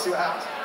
see what happens.